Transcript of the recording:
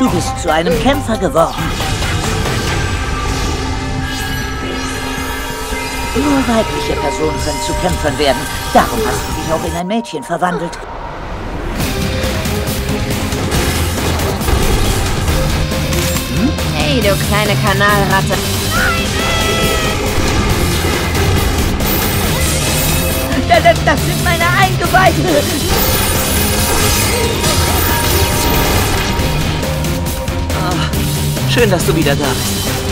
Du bist zu einem Kämpfer geworden. Nur weibliche Personen können zu Kämpfern werden. Darum hast du dich auch in ein Mädchen verwandelt. Hey, du kleine Kanalratte. Das, das, das sind meine Eingeweide. Schön, dass du wieder da bist.